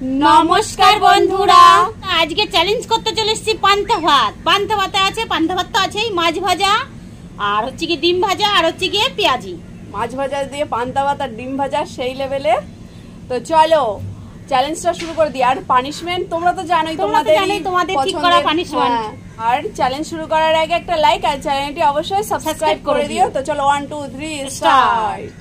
নমস্কার বন্ধুরা। আজকে চ্যালেঞ্জ করতে চলে এসেছি পান্তা ভাত পান্তা ভাতে আছে পান্তা ভাত তো আছেই মাছ ভাজা আর হচ্ছে কি ডিম ভাজা আর হচ্ছে গিয়ে পেঁয়াজি। মাছ ভাজা দিয়ে পান্তা ভাত আর ডিম ভাজা সেই লেভেলে তো চলো চ্যালেঞ্জটা শুরু করে দিই। আর পানিশমেন্ট তোমরা তো জানোই তোমাদের তোমাদের ঠিক করা punishment। আর চ্যালেঞ্জ শুরু করার আগে একটা লাইক আর চ্যানেলটি অবশ্যই সাবস্ক্রাইব করে দিও। তো চলো ওয়ান টু থ্রি। স্টার্ট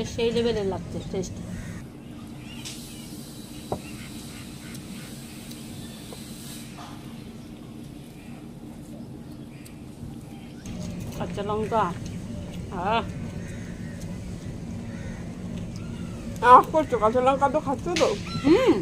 বেশ সেই লেভেলের লাগছে টেস্ট কাঁচা লঙ্কা। আহ, করছ, কাঁচা লঙ্কা তো খাচ্ছ তো? হুম।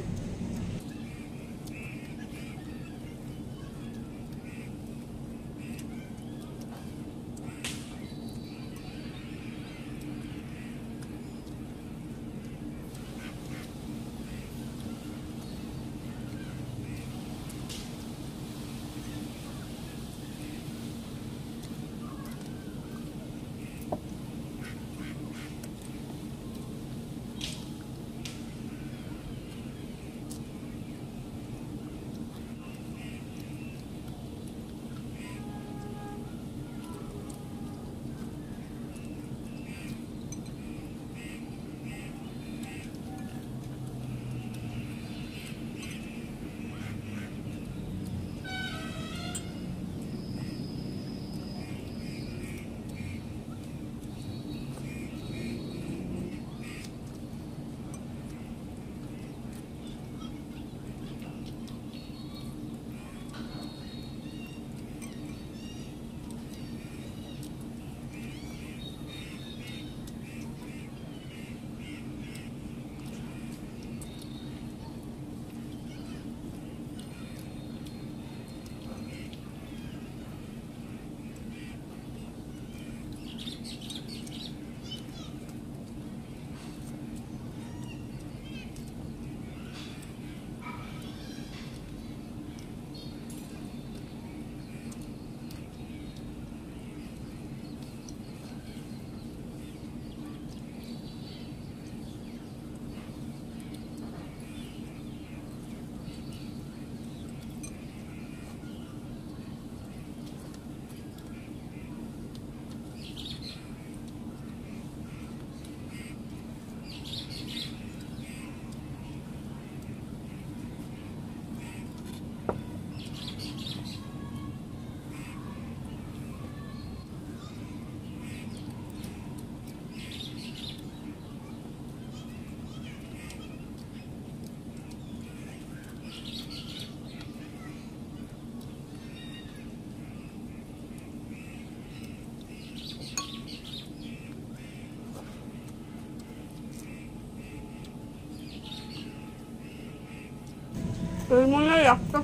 একটা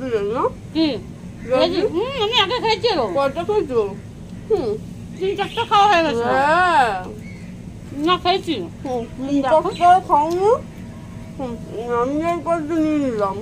দিলেন না কি আমি আগে খেয়েছি। কয়টা খেয়েছো? হুম। তিন চারটা খাওয়া হয়ে গেছে। হ্যাঁ। না খেয়েছি। হুম, তিনটা খাওনি। হুম আমি এই নিয়ে নিলাম।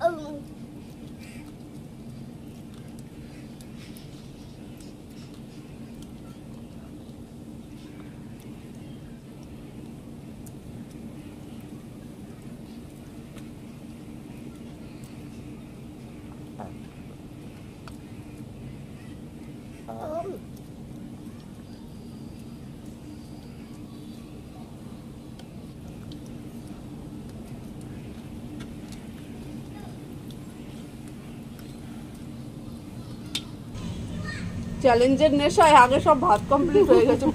Oh. Uh, um. চ্যালেঞ্জের নেশায় আগে সব ভাত কমপ্লিট হয়ে গেছে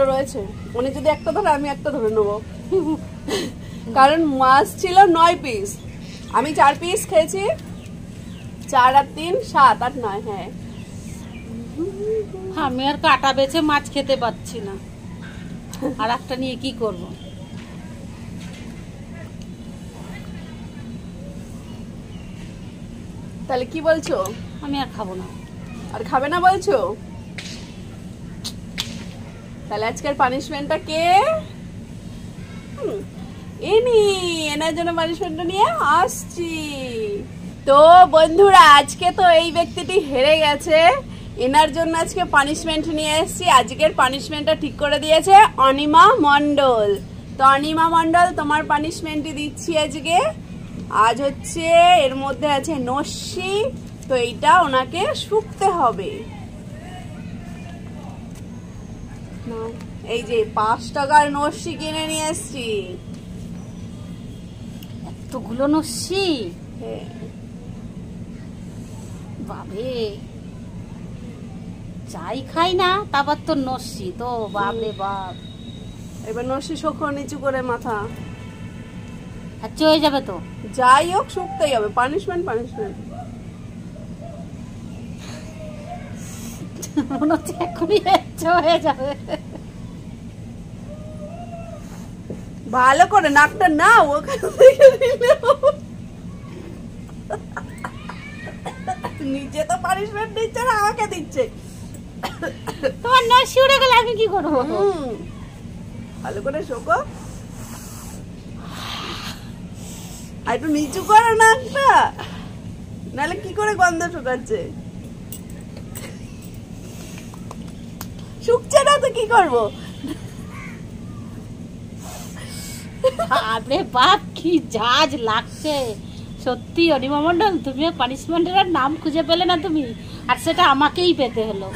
দুটো রয়েছে উনি যদি একটা ধরে আমি একটা ধরে নেব। কারণ মাছ ছিল নয় পিস আমি চার পিস খেয়েছি। চার আর তিন সাত আট নয় হ্যাঁ। আমি আর কাটা বেছে মাছ খেতে পাচ্ছি না। আর একটা নিয়ে কি করব? তাহলে কি বলছো? আমি আর খাব না। আর খাবে না বলছো? তাহলে আজকের পানিশমেন্টটা কে? ইনি এনার জন্য পানিশমেন্টটা নিয়ে আসছি। তো বন্ধুরা, আজকে তো এই ব্যক্তিটি হেরে গেছে। এনার জন্য আজকে পানিশমেন্ট নিয়ে এসেছি। আজকের পানিশমেন্টটা ঠিক করে দিয়েছে অনিমা মণ্ডল। তো অনিমা মণ্ডল, তোমার পানিশমেন্টই দিচ্ছি আজকে। আজ হচ্ছে এর মধ্যে আছে নস্যি। তো এইটা ওনাকে শুকতে হবে। এই যে পাঁচ টাকার নস্যি কিনে নিয়ে এসছি। এতগুলো নস্যি? হ্যাঁ, বাবে চাই খাই না তারপর তো নস্যি তো বাপরে বাপ। এবার নস্যি শোকো নিচু করে মাথা। হচ্ছে হয়ে যাবে তো। যাই হোক শুকতেই হবে। পানিশমেন্ট পানিশমেন্ট মনে হচ্ছে এখনই হয়ে যাবে। ভালো করে নাকটা না ওখান থেকে দিলে হবে। নিচে তো পানিশমেন্ট দিচ্ছে না আমাকে দিচ্ছে। তোমার উড়ে গেলে আমি কি করব? ভালো করে শোকো। আর একটু নিচু করো নাকটা। নাহলে কি করে গন্ধ শুকাচ্ছে? শুকছে না তো কি করব? বাপরে বাপ কি জাজ লাগছে। সত্যি অনিমা মন্ডল তুমিও পানিশমেন্টের আর নাম খুঁজে পেলে না তুমি? আর সেটা আমাকেই পেতে হলো।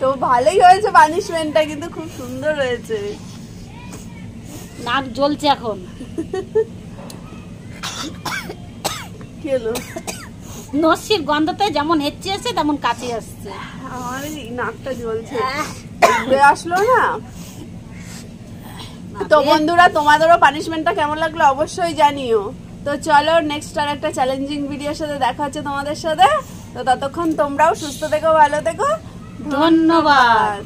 তো ভালোই হয়েছে পানিশমেন্টটা কিন্তু খুব সুন্দর হয়েছে। নাক জ্বলছে এখন। কি হলো? নস্যির গন্ধতে যেমন হেঁচে আসছে তেমন কাছে আসছে। আমার নাকটা জ্বলছে। ঘুরে আসলো না? তো বন্ধুরা তোমাদেরও পানিশমেন্টটা কেমন লাগল অবশ্যই জানিও। তো চলো নেক্সট আর একটা চ্যালেঞ্জিং ভিডিওর সাথে দেখা হচ্ছে তোমাদের সাথে। তো ততক্ষণ তোমরাও সুস্থ থেকো ভালো থেকো। ধন্যবাদ।